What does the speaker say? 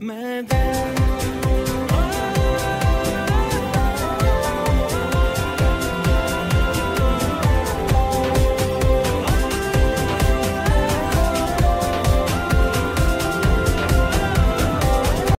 Madame. Oh.